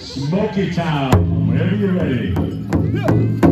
Smoky Town, whenever you're ready.